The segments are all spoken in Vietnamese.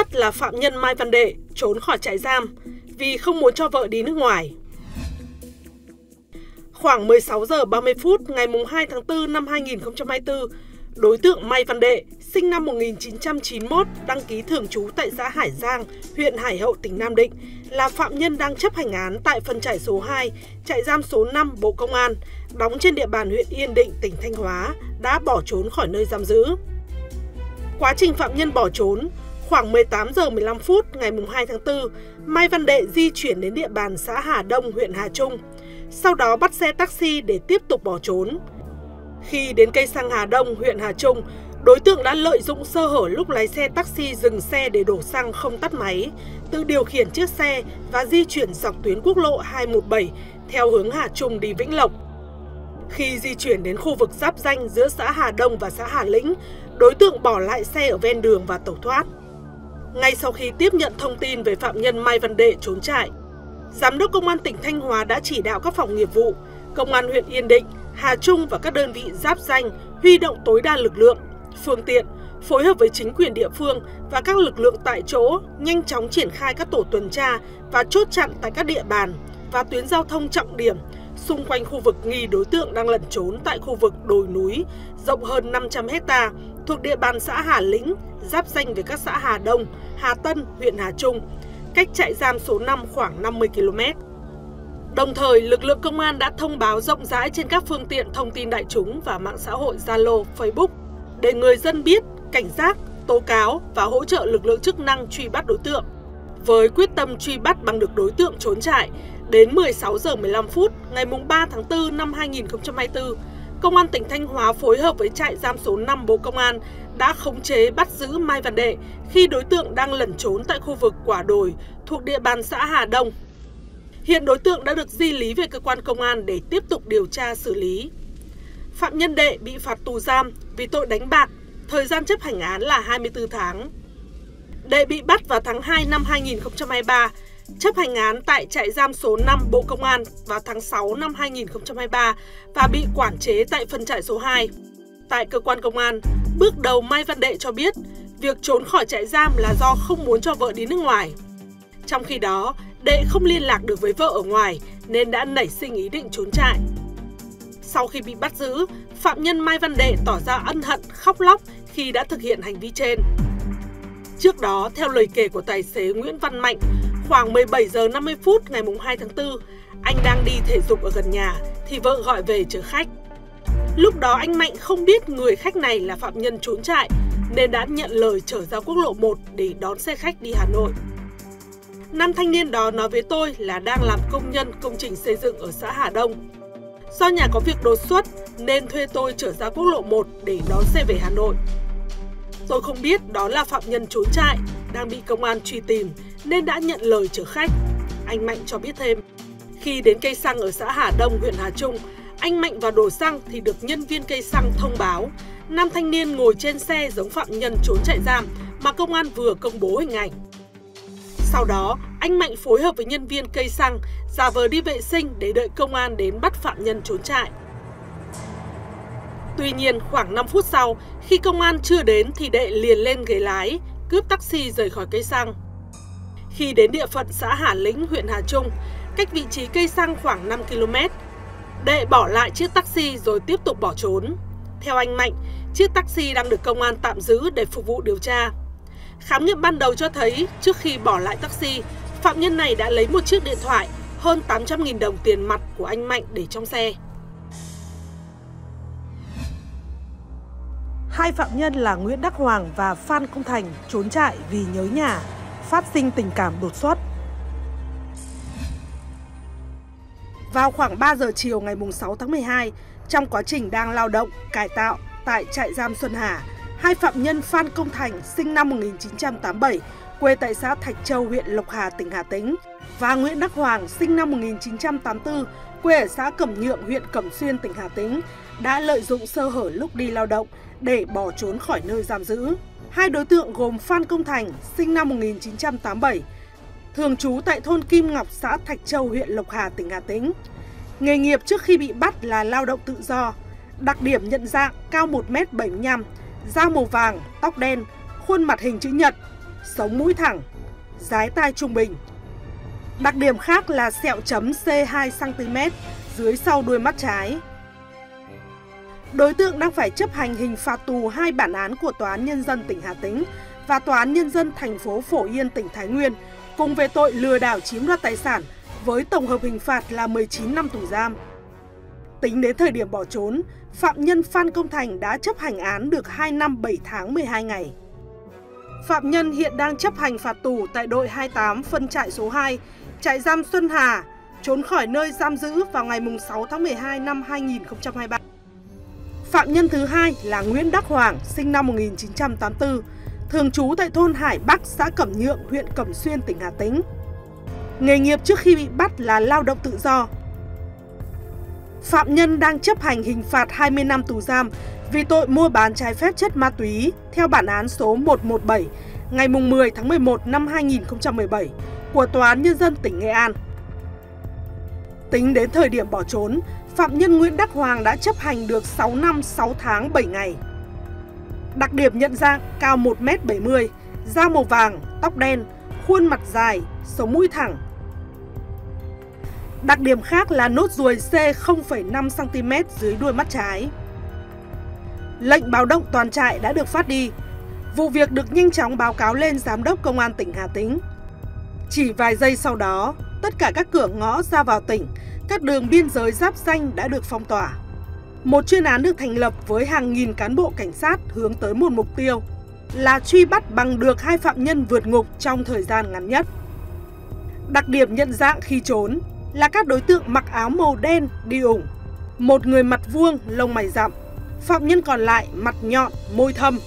nhất là phạm nhân Mai Văn Đệ trốn khỏi trại giam vì không muốn cho vợ đi nước ngoài. Khoảng 16 giờ 30 phút ngày 2 tháng 4 năm 2024, đối tượng Mai Văn Đệ, sinh năm 1991, đăng ký thường trú tại xã Hải Giang, huyện Hải Hậu, tỉnh Nam Định, là phạm nhân đang chấp hành án tại phân trại số 2, trại giam số 5 Bộ Công an, đóng trên địa bàn huyện Yên Định, tỉnh Thanh Hóa, đã bỏ trốn khỏi nơi giam giữ. Quá trình phạm nhân bỏ trốn, khoảng 18 giờ 15 phút ngày 2 tháng 4, Mai Văn Đệ di chuyển đến địa bàn xã Hà Đông, huyện Hà Trung, sau đó bắt xe taxi để tiếp tục bỏ trốn. Khi đến cây xăng Hà Đông, huyện Hà Trung, đối tượng đã lợi dụng sơ hở lúc lái xe taxi dừng xe để đổ xăng không tắt máy, tự điều khiển chiếc xe và di chuyển dọc tuyến quốc lộ 217 theo hướng Hà Trung đi Vĩnh Lộc. Khi di chuyển đến khu vực giáp danh giữa xã Hà Đông và xã Hà Lĩnh, đối tượng bỏ lại xe ở ven đường và tẩu thoát. Ngay sau khi tiếp nhận thông tin về phạm nhân Mai Văn Đệ trốn trại, Giám đốc Công an tỉnh Thanh Hóa đã chỉ đạo các phòng nghiệp vụ, Công an huyện Yên Định, Hà Trung và các đơn vị giáp danh huy động tối đa lực lượng, phương tiện, phối hợp với chính quyền địa phương và các lực lượng tại chỗ nhanh chóng triển khai các tổ tuần tra và chốt chặn tại các địa bàn và tuyến giao thông trọng điểm xung quanh khu vực nghi đối tượng đang lẩn trốn tại khu vực đồi núi rộng hơn 500 hecta thuộc địa bàn xã Hà Lĩnh, giáp danh với các xã Hà Đông, Hà Tân, huyện Hà Trung, cách trại giam số 5 khoảng 50 km. Đồng thời, lực lượng công an đã thông báo rộng rãi trên các phương tiện thông tin đại chúng và mạng xã hội Zalo, Facebook để người dân biết, cảnh giác, tố cáo và hỗ trợ lực lượng chức năng truy bắt đối tượng. Với quyết tâm truy bắt bằng được đối tượng trốn trại, đến 16 giờ 15 phút ngày 3 tháng 4 năm 2024, Công an tỉnh Thanh Hóa phối hợp với trại giam số 5 Bộ Công an đã khống chế bắt giữ Mai Văn Đệ khi đối tượng đang lẩn trốn tại khu vực quả đồi thuộc địa bàn xã Hà Đông. Hiện đối tượng đã được di lý về cơ quan công an để tiếp tục điều tra xử lý. Phạm Nhân Đệ bị phạt tù giam vì tội đánh bạc, thời gian chấp hành án là 24 tháng. Đệ bị bắt vào tháng 2 năm 2023 chấp hành án tại trại giam số 5 Bộ Công an vào tháng 6 năm 2023 và bị quản chế tại phân trại số 2. Tại cơ quan công an, bước đầu Mai Văn Đệ cho biết việc trốn khỏi trại giam là do không muốn cho vợ đi nước ngoài. Trong khi đó, Đệ không liên lạc được với vợ ở ngoài nên đã nảy sinh ý định trốn trại. Sau khi bị bắt giữ, phạm nhân Mai Văn Đệ tỏ ra ân hận, khóc lóc khi đã thực hiện hành vi trên. Trước đó, theo lời kể của tài xế Nguyễn Văn Mạnh, Khoảng 17 giờ 50 phút ngày 2 tháng 4, anh đang đi thể dục ở gần nhà thì vợ gọi về chở khách. Lúc đó anh Mạnh không biết người khách này là phạm nhân trốn trại nên đã nhận lời trở ra quốc lộ 1 để đón xe khách đi Hà Nội. Nam thanh niên đó nói với tôi là đang làm công nhân công trình xây dựng ở xã Hà Đông. Do nhà có việc đột xuất nên thuê tôi trở ra quốc lộ 1 để đón xe về Hà Nội. Tôi không biết đó là phạm nhân trốn trại đang bị công an truy tìm nên đã nhận lời chở khách. Anh Mạnh cho biết thêm, khi đến cây xăng ở xã Hà Đông, huyện Hà Trung, anh Mạnh vào đổ xăng thì được nhân viên cây xăng thông báo nam thanh niên ngồi trên xe giống phạm nhân trốn chạy giam mà công an vừa công bố hình ảnh. Sau đó, anh Mạnh phối hợp với nhân viên cây xăng giả vờ đi vệ sinh để đợi công an đến bắt phạm nhân trốn trại. Tuy nhiên, khoảng 5 phút sau, khi công an chưa đến thì đệ liền lên ghế lái, cướp taxi rời khỏi cây xăng. Khi đến địa phận xã Hà Lĩnh, huyện Hà Trung, cách vị trí cây xăng khoảng 5 km, đệ bỏ lại chiếc taxi rồi tiếp tục bỏ trốn. Theo anh Mạnh, chiếc taxi đang được công an tạm giữ để phục vụ điều tra. Khám nghiệm ban đầu cho thấy trước khi bỏ lại taxi, phạm nhân này đã lấy một chiếc điện thoại hơn 800.000 đồng tiền mặt của anh Mạnh để trong xe. Hai phạm nhân là Nguyễn Đắc Hoàng và Phan Công Thành trốn trại vì nhớ nhà, phát sinh tình cảm đột xuất. Vào khoảng 3 giờ chiều ngày 6 tháng 12, trong quá trình đang lao động, cải tạo tại trại giam Xuân Hà, hai phạm nhân Phan Công Thành sinh năm 1987, quê tại xã Thạch Châu, huyện Lộc Hà, tỉnh Hà Tĩnh, và Nguyễn Đắc Hoàng sinh năm 1984, quê ở xã Cẩm Nhượng, huyện Cẩm Xuyên, tỉnh Hà Tĩnh, đã lợi dụng sơ hở lúc đi lao động để bỏ trốn khỏi nơi giam giữ. Hai đối tượng gồm Phan Công Thành, sinh năm 1987, thường trú tại thôn Kim Ngọc, xã Thạch Châu, huyện Lộc Hà, tỉnh Hà Tĩnh. Nghề nghiệp trước khi bị bắt là lao động tự do, đặc điểm nhận dạng cao 1m75, da màu vàng, tóc đen, khuôn mặt hình chữ nhật, sống mũi thẳng, dái tai trung bình. Đặc điểm khác là sẹo chấm C2cm dưới sau đuôi mắt trái. Đối tượng đang phải chấp hành hình phạt tù hai bản án của Tòa án Nhân dân tỉnh Hà Tĩnh và Tòa án Nhân dân thành phố Phổ Yên tỉnh Thái Nguyên cùng về tội lừa đảo chiếm đoạt tài sản với tổng hợp hình phạt là 19 năm tù giam. Tính đến thời điểm bỏ trốn, phạm nhân Phan Công Thành đã chấp hành án được 2 năm 7 tháng 12 ngày. Phạm nhân hiện đang chấp hành phạt tù tại đội 28 phân trại số 2, trại giam Xuân Hà, trốn khỏi nơi giam giữ vào ngày 6 tháng 12 năm 2023. Phạm nhân thứ hai là Nguyễn Đắc Hoàng, sinh năm 1984, thường trú tại thôn Hải Bắc, xã Cẩm Nhượng, huyện Cẩm Xuyên, tỉnh Hà Tĩnh. Nghề nghiệp trước khi bị bắt là lao động tự do. Phạm nhân đang chấp hành hình phạt 20 năm tù giam vì tội mua bán trái phép chất ma túy theo bản án số 117 ngày 10 tháng 11 năm 2017 của Tòa án Nhân dân tỉnh Nghệ An. Tính đến thời điểm bỏ trốn, phạm nhân Nguyễn Đắc Hoàng đã chấp hành được 6 năm 6 tháng 7 ngày. Đặc điểm nhận dạng cao 1m70, da màu vàng, tóc đen, khuôn mặt dài, sống mũi thẳng. Đặc điểm khác là nốt ruồi C 0,5cm dưới đuôi mắt trái. Lệnh báo động toàn trại đã được phát đi. Vụ việc được nhanh chóng báo cáo lên Giám đốc Công an tỉnh Hà Tĩnh. Chỉ vài giây sau đó, tất cả các cửa ngõ ra vào tỉnh, các đường biên giới giáp danh đã được phong tỏa. Một chuyên án được thành lập với hàng nghìn cán bộ cảnh sát hướng tới một mục tiêu là truy bắt bằng được hai phạm nhân vượt ngục trong thời gian ngắn nhất. Đặc điểm nhận dạng khi trốn là các đối tượng mặc áo màu đen đi ủng, một người mặt vuông lông mày rậm, phạm nhân còn lại mặt nhọn, môi thâm.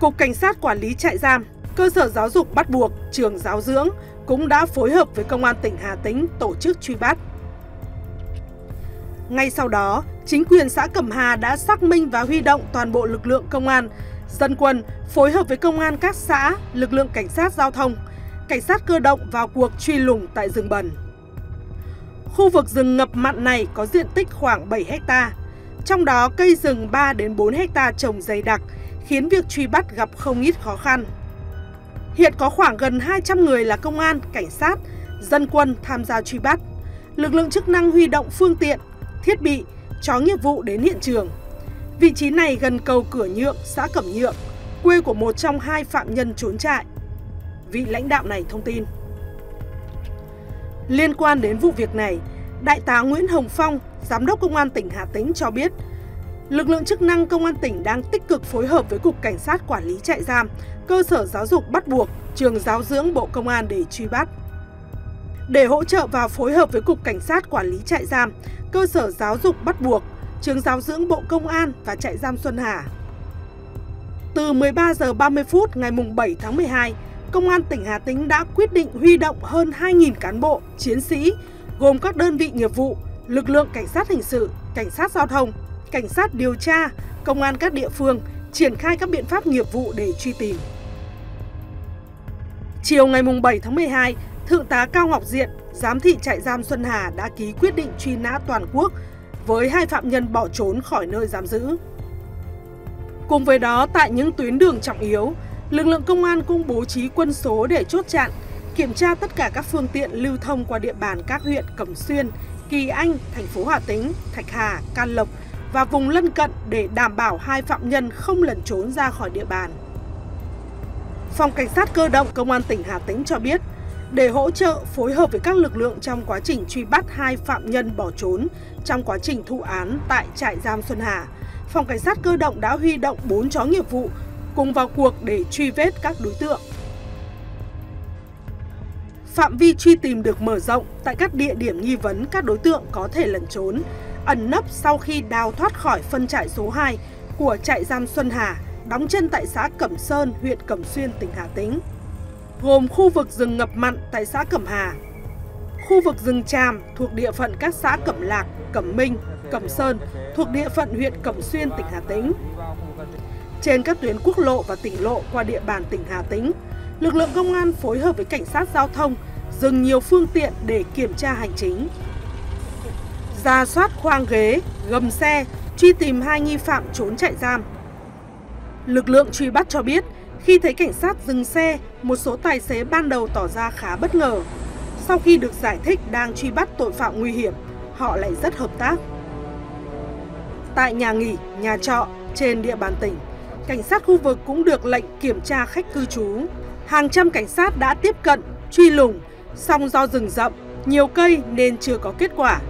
Cục Cảnh sát Quản lý trại giam, cơ sở giáo dục bắt buộc, trường giáo dưỡng cũng đã phối hợp với Công an tỉnh Hà Tĩnh tổ chức truy bắt. Ngay sau đó, chính quyền xã Cẩm Hà đã xác minh và huy động toàn bộ lực lượng công an, dân quân phối hợp với công an các xã, lực lượng cảnh sát giao thông, cảnh sát cơ động vào cuộc truy lùng tại rừng bần. Khu vực rừng ngập mặn này có diện tích khoảng 7 hecta, trong đó cây rừng 3 đến 4 hecta trồng dày đặc, khiến việc truy bắt gặp không ít khó khăn. Hiện có khoảng gần 200 người là công an, cảnh sát, dân quân tham gia truy bắt. Lực lượng chức năng huy động phương tiện, thiết bị, chó nghiệp vụ đến hiện trường. Vị trí này gần cầu Cửa Nhượng, xã Cẩm Nhượng, quê của một trong hai phạm nhân trốn trại. Vị lãnh đạo này thông tin. Liên quan đến vụ việc này, Đại tá Nguyễn Hồng Phong, Giám đốc Công an tỉnh Hà Tĩnh cho biết, lực lượng chức năng Công an tỉnh đang tích cực phối hợp với Cục Cảnh sát Quản lý trại giam, cơ sở giáo dục bắt buộc, trường giáo dưỡng Bộ Công an để truy bắt. Để hỗ trợ và phối hợp với Cục Cảnh sát Quản lý trại giam, cơ sở giáo dục bắt buộc, trường giáo dưỡng Bộ Công an và trại giam Xuân Hà. Từ 13 giờ 30 phút ngày 7 tháng 12, Công an tỉnh Hà Tĩnh đã quyết định huy động hơn 2.000 cán bộ, chiến sĩ, gồm các đơn vị nghiệp vụ, lực lượng cảnh sát hình sự, cảnh sát giao thông, cảnh sát điều tra, công an các địa phương triển khai các biện pháp nghiệp vụ để truy tìm. Chiều ngày 7 tháng 12, Thượng tá Cao Ngọc Diện, giám thị trại giam Xuân Hà đã ký quyết định truy nã toàn quốc với hai phạm nhân bỏ trốn khỏi nơi giam giữ. Cùng với đó, tại những tuyến đường trọng yếu, lực lượng công an cũng bố trí quân số để chốt chặn, kiểm tra tất cả các phương tiện lưu thông qua địa bàn các huyện Cẩm Xuyên, Kỳ Anh, thành phố Hà Tĩnh, Thạch Hà, Can Lộc và vùng lân cận để đảm bảo hai phạm nhân không lẩn trốn ra khỏi địa bàn. Phòng Cảnh sát Cơ động Công an tỉnh Hà Tĩnh cho biết, để hỗ trợ phối hợp với các lực lượng trong quá trình truy bắt hai phạm nhân bỏ trốn trong quá trình thụ án tại trại giam Xuân Hà, Phòng Cảnh sát Cơ động đã huy động 4 chó nghiệp vụ cùng vào cuộc để truy vết các đối tượng. Phạm vi truy tìm được mở rộng tại các địa điểm nghi vấn các đối tượng có thể lẩn trốn, ẩn nấp sau khi đào thoát khỏi phân trại số 2 của trại giam Xuân Hà, đóng chân tại xã Cẩm Sơn, huyện Cẩm Xuyên, tỉnh Hà Tĩnh. Gồm khu vực rừng ngập mặn tại xã Cẩm Hà, khu vực rừng tràm thuộc địa phận các xã Cẩm Lạc, Cẩm Minh, Cẩm Sơn thuộc địa phận huyện Cẩm Xuyên, tỉnh Hà Tĩnh. Trên các tuyến quốc lộ và tỉnh lộ qua địa bàn tỉnh Hà Tĩnh, lực lượng công an phối hợp với cảnh sát giao thông dừng nhiều phương tiện để kiểm tra hành chính. Ra soát khoang ghế, gầm xe, truy tìm hai nghi phạm trốn chạy giam. Lực lượng truy bắt cho biết, Khi thấy cảnh sát dừng xe, một số tài xế ban đầu tỏ ra khá bất ngờ. Sau khi được giải thích đang truy bắt tội phạm nguy hiểm, họ lại rất hợp tác. Tại nhà nghỉ, nhà trọ trên địa bàn tỉnh, cảnh sát khu vực cũng được lệnh kiểm tra khách cư trú. Hàng trăm cảnh sát đã tiếp cận, truy lùng, song do rừng rậm, nhiều cây nên chưa có kết quả.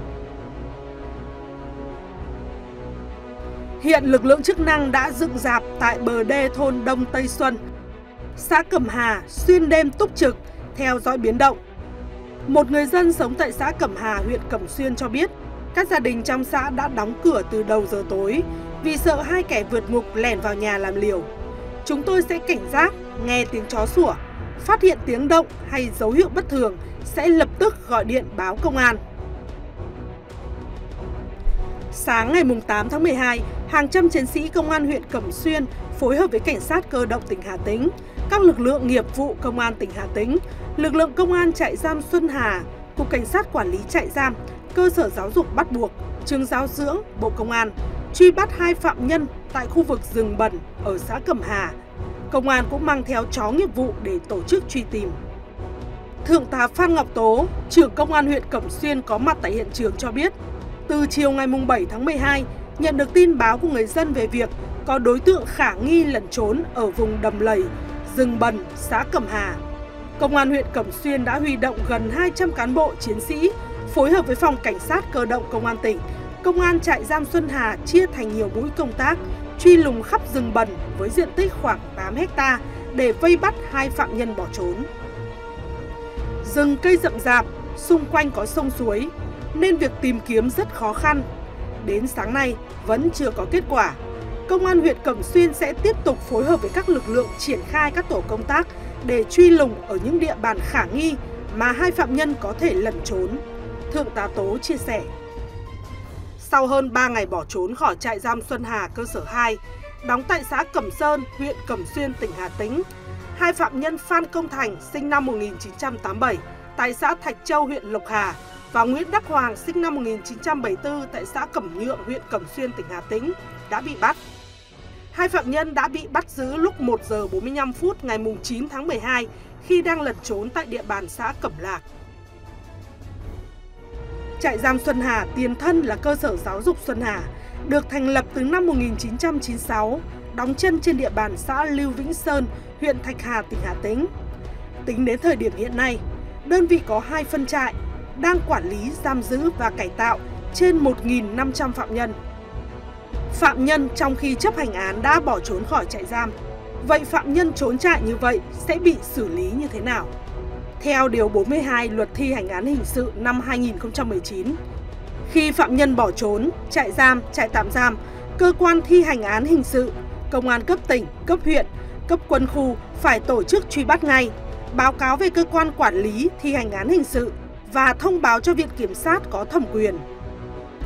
Hiện lực lượng chức năng đã dựng dạp tại bờ đê thôn Đông Tây Xuân, xã Cẩm Hà xuyên đêm túc trực, theo dõi biến động. Một người dân sống tại xã Cẩm Hà, huyện Cẩm Xuyên cho biết, các gia đình trong xã đã đóng cửa từ đầu giờ tối vì sợ hai kẻ vượt ngục lẻn vào nhà làm liều. Chúng tôi sẽ cảnh giác, nghe tiếng chó sủa, phát hiện tiếng động hay dấu hiệu bất thường sẽ lập tức gọi điện báo công an. Sáng ngày 8 tháng 12, hàng trăm chiến sĩ công an huyện Cẩm Xuyên phối hợp với cảnh sát cơ động tỉnh Hà Tĩnh, các lực lượng nghiệp vụ công an tỉnh Hà Tĩnh, lực lượng công an trại giam Xuân Hà, cục cảnh sát quản lý trại giam, cơ sở giáo dục bắt buộc, trường giáo dưỡng, bộ công an truy bắt hai phạm nhân tại khu vực rừng bẩn ở xã Cẩm Hà. Công an cũng mang theo chó nghiệp vụ để tổ chức truy tìm. Thượng tá Phan Ngọc Tố, trưởng công an huyện Cẩm Xuyên có mặt tại hiện trường cho biết, từ chiều ngày 7 tháng 12, nhận được tin báo của người dân về việc có đối tượng khả nghi lẩn trốn ở vùng đầm lầy, rừng bần, xã Cẩm Hà. Công an huyện Cẩm Xuyên đã huy động gần 200 cán bộ chiến sĩ phối hợp với phòng cảnh sát cơ động công an tỉnh, công an trại giam Xuân Hà chia thành nhiều mũi công tác, truy lùng khắp rừng bần với diện tích khoảng 8 hecta để vây bắt hai phạm nhân bỏ trốn. Rừng cây rậm rạp, xung quanh có sông suối, nên việc tìm kiếm rất khó khăn. Đến sáng nay vẫn chưa có kết quả. Công an huyện Cẩm Xuyên sẽ tiếp tục phối hợp với các lực lượng triển khai các tổ công tác để truy lùng ở những địa bàn khả nghi mà hai phạm nhân có thể lẩn trốn. Thượng tá Tố chia sẻ. Sau hơn 3 ngày bỏ trốn khỏi trại giam Xuân Hà cơ sở 2, đóng tại xã Cẩm Sơn, huyện Cẩm Xuyên, tỉnh Hà Tĩnh, hai phạm nhân Phan Công Thành sinh năm 1987 tại xã Thạch Châu, huyện Lộc Hà và Nguyễn Đắc Hoàng sinh năm 1974 tại xã Cẩm Nhượng, huyện Cẩm Xuyên, tỉnh Hà Tĩnh đã bị bắt. Hai phạm nhân đã bị bắt giữ lúc 1 giờ 45 phút ngày 9 tháng 12 khi đang lẩn trốn tại địa bàn xã Cẩm Lạc. Trại giam Xuân Hà tiền thân là cơ sở giáo dục Xuân Hà, được thành lập từ năm 1996, đóng chân trên địa bàn xã Lưu Vĩnh Sơn, huyện Thạch Hà, tỉnh Hà Tĩnh. Tính đến thời điểm hiện nay, đơn vị có hai phân trại, đang quản lý, giam giữ và cải tạo trên 1.500 phạm nhân. Phạm nhân trong khi chấp hành án đã bỏ trốn khỏi trại giam. Vậy phạm nhân trốn trại như vậy sẽ bị xử lý như thế nào? Theo Điều 42 Luật Thi hành án hình sự năm 2019, khi phạm nhân bỏ trốn, trại giam, trại tạm giam, cơ quan thi hành án hình sự, công an cấp tỉnh, cấp huyện, cấp quân khu phải tổ chức truy bắt ngay, báo cáo về cơ quan quản lý thi hành án hình sự và thông báo cho viện kiểm sát có thẩm quyền.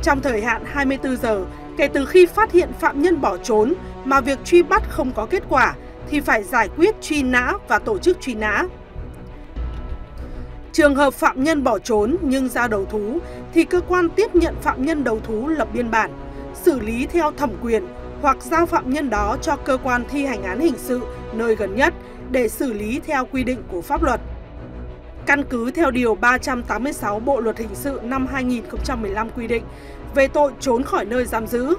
Trong thời hạn 24 giờ kể từ khi phát hiện phạm nhân bỏ trốn mà việc truy bắt không có kết quả thì phải giải quyết truy nã và tổ chức truy nã. Trường hợp phạm nhân bỏ trốn nhưng ra đầu thú thì cơ quan tiếp nhận phạm nhân đầu thú lập biên bản, xử lý theo thẩm quyền hoặc giao phạm nhân đó cho cơ quan thi hành án hình sự nơi gần nhất để xử lý theo quy định của pháp luật. Căn cứ theo Điều 386 Bộ Luật Hình sự năm 2015 quy định về tội trốn khỏi nơi giam giữ,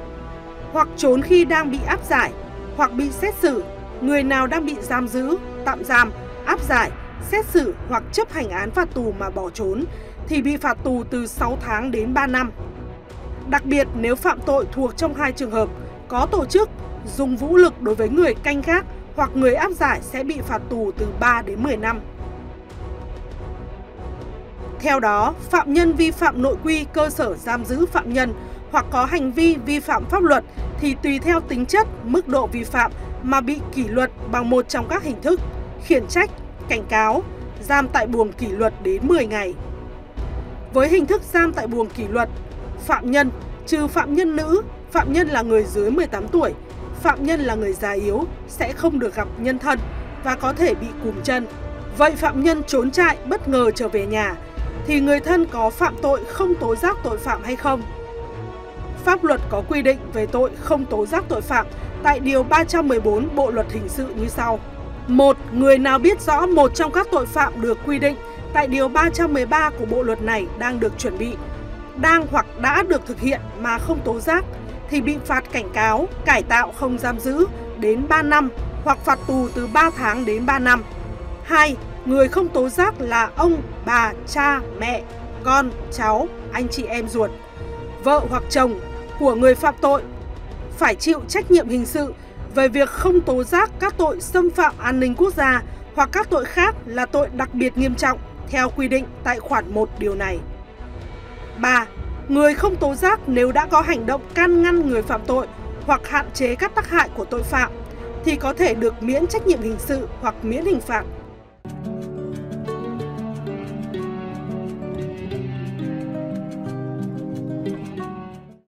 hoặc trốn khi đang bị áp giải, hoặc bị xét xử, người nào đang bị giam giữ, tạm giam, áp giải xét xử hoặc chấp hành án phạt tù mà bỏ trốn thì bị phạt tù từ 6 tháng đến 3 năm. Đặc biệt nếu phạm tội thuộc trong hai trường hợp có tổ chức dùng vũ lực đối với người canh gác hoặc người áp giải sẽ bị phạt tù từ 3 đến 10 năm. Theo đó, phạm nhân vi phạm nội quy cơ sở giam giữ phạm nhân hoặc có hành vi vi phạm pháp luật thì tùy theo tính chất, mức độ vi phạm mà bị kỷ luật bằng một trong các hình thức khiển trách, cảnh cáo, giam tại buồng kỷ luật đến 10 ngày. Với hình thức giam tại buồng kỷ luật, phạm nhân trừ phạm nhân nữ, phạm nhân là người dưới 18 tuổi, phạm nhân là người già yếu sẽ không được gặp nhân thân và có thể bị cùm chân. Vậy phạm nhân trốn trại bất ngờ trở về nhà thì người thân có phạm tội không tố giác tội phạm hay không? Pháp luật có quy định về tội không tố giác tội phạm tại Điều 314 Bộ Luật Hình sự như sau. một, người nào biết rõ một trong các tội phạm được quy định tại điều ba trăm mười ba của bộ luật này đang được chuẩn bị, đang hoặc đã được thực hiện mà không tố giác thì bị phạt cảnh cáo, cải tạo không giam giữ đến ba năm hoặc phạt tù từ ba tháng đến ba năm hai người không tố giác là ông, bà, cha, mẹ, con, cháu, anh chị em ruột, vợ hoặc chồng của người phạm tội phải chịu trách nhiệm hình sự về việc không tố giác các tội xâm phạm an ninh quốc gia hoặc các tội khác là tội đặc biệt nghiêm trọng theo quy định tại khoản một điều này. Ba, người không tố giác nếu đã có hành động can ngăn người phạm tội hoặc hạn chế các tác hại của tội phạm thì có thể được miễn trách nhiệm hình sự hoặc miễn hình phạt.